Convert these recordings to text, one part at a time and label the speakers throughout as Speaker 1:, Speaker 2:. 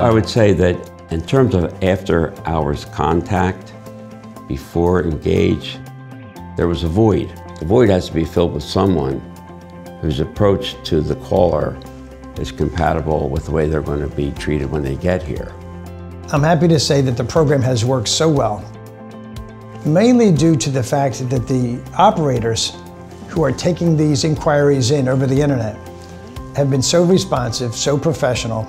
Speaker 1: I would say that in terms of after hours contact, before Ngage, there was a void. The void has to be filled with someone whose approach to the caller is compatible with the way they're going to be treated when they get here.
Speaker 2: I'm happy to say that the program has worked so well, mainly due to the fact that the operators who are taking these inquiries in over the internet have been so responsive, so professional,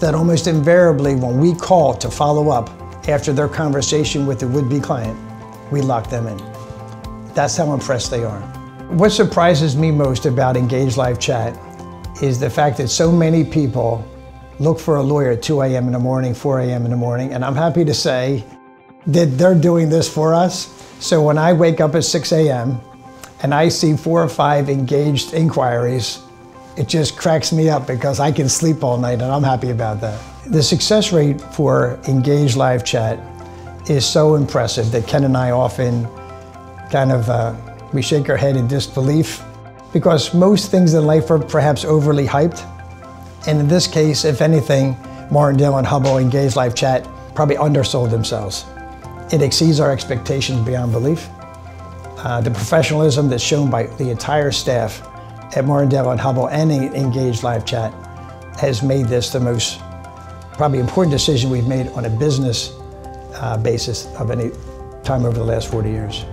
Speaker 2: that almost invariably when we call to follow up after their conversation with the would-be client, we lock them in. That's how impressed they are. What surprises me most about Ngage Live Chat is the fact that so many people look for a lawyer at 2 a.m. in the morning, 4 a.m. in the morning, and I'm happy to say that they're doing this for us. So when I wake up at 6 a.m. and I see four or five engaged inquiries, it just cracks me up because I can sleep all night and I'm happy about that. The success rate for Ngage Live Chat is so impressive that Ken and I often kind of, uh, we shake our head in disbelief because most things in life are perhaps overly hyped. And in this case, if anything, Martindale and Hubbell Ngage Live Chat probably undersold themselves. It exceeds our expectations beyond belief. Uh, the professionalism that's shown by the entire staff at Martindale and Hubbell and Ngage Live Chat has made this the most probably important decision we've made on a business uh, basis of any time over the last 40 years.